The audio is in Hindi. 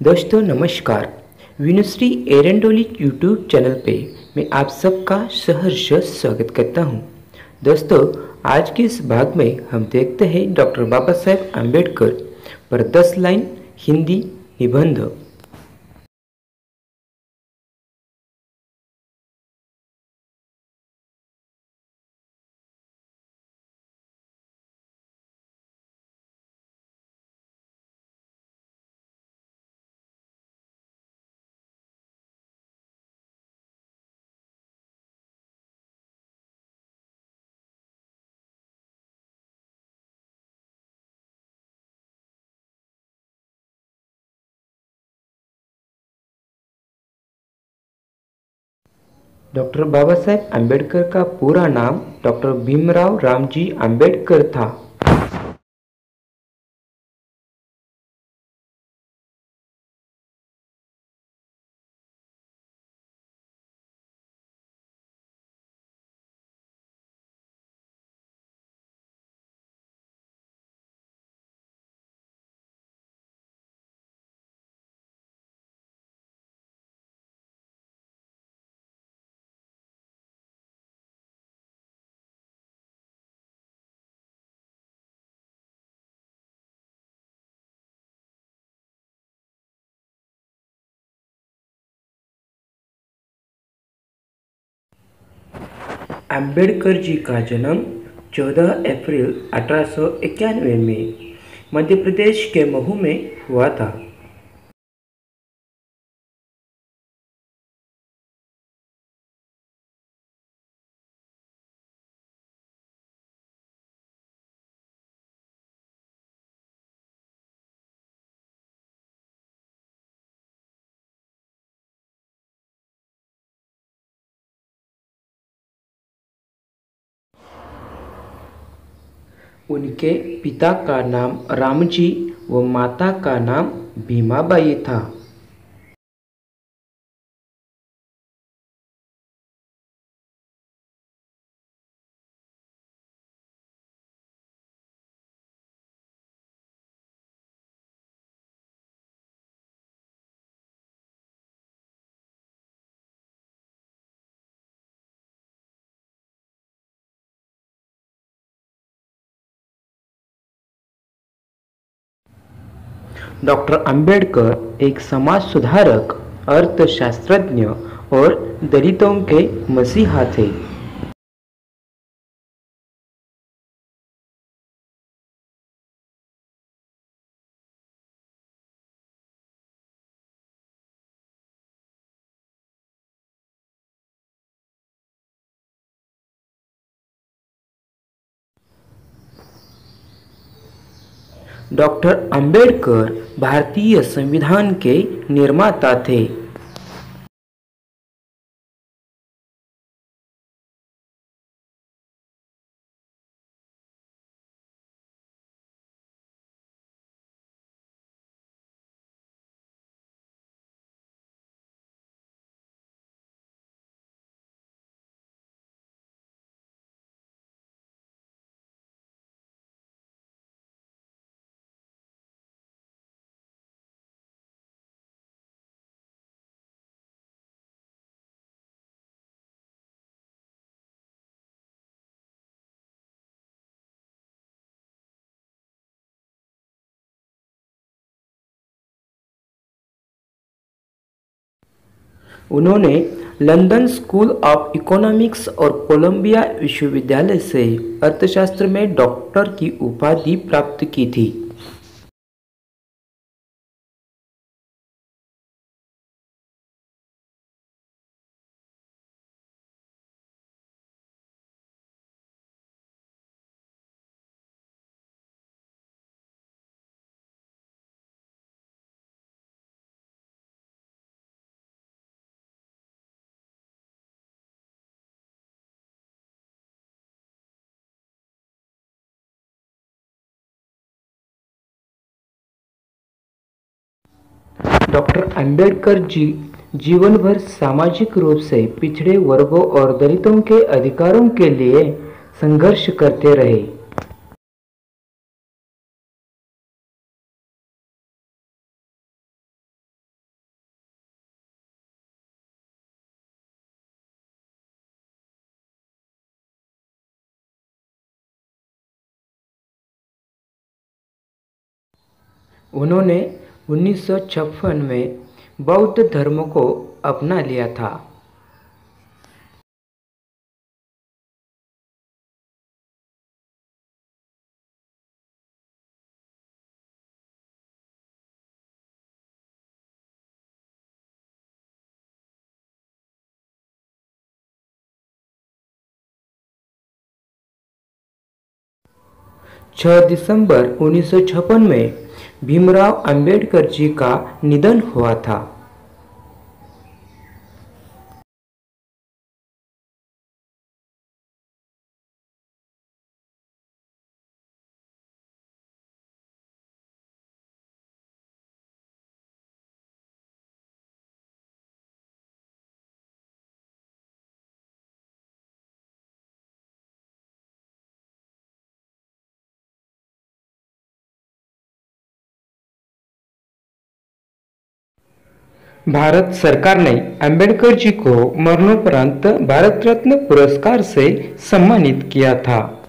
दोस्तों, नमस्कार। विनुश्री एरेंडोली यूट्यूब चैनल पे मैं आप सबका सहर्ष स्वागत करता हूँ। दोस्तों, आज के इस भाग में हम देखते हैं डॉक्टर बाबा साहेब आम्बेडकर पर 10 लाइन हिंदी निबंध। डॉक्टर बाबा साहेब अंबेडकर का पूरा नाम डॉक्टर भीमराव रामजी अंबेडकर था। आम्बेडकर जी का जन्म 14 अप्रैल अठारह सौ इक्यानवे में मध्य प्रदेश के महू में हुआ था। उनके पिता का नाम रामजी व माता का नाम भीमाबाई था। डॉक्टर अंबेडकर एक समाज सुधारक अर्थशास्त्रज्ञ और दलितों के मसीहा थे। डॉक्टर अंबेडकर भारतीय संविधान के निर्माता थे। उन्होंने लंदन स्कूल ऑफ़ इकोनॉमिक्स और कोलंबिया विश्वविद्यालय से अर्थशास्त्र में डॉक्टर की उपाधि प्राप्त की थी। डॉक्टर अंबेडकर जी जीवन भर सामाजिक रूप से पिछड़े वर्गों और दलितों के अधिकारों के लिए संघर्ष करते रहे। उन्होंने 1956 में बौद्ध धर्म को अपना लिया था। 6 दिसंबर 1956 में भीमराव अंबेडकर जी का निधन हुआ था। भारत सरकार ने अंबेडकर जी को मरणोपरांत भारत रत्न पुरस्कार से सम्मानित किया था।